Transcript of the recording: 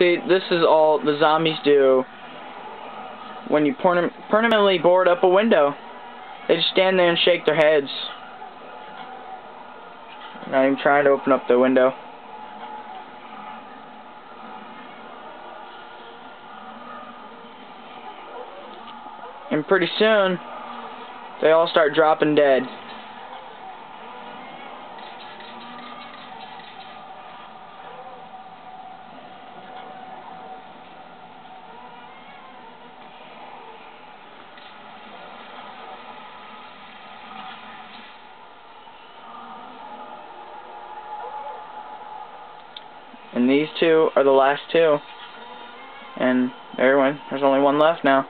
See, this is all the zombies do when you permanently board up a window. They just stand there and shake their heads. Not even trying to open up the window. And pretty soon, they all start dropping dead. And these two are the last two. And everyone, there's only one left now.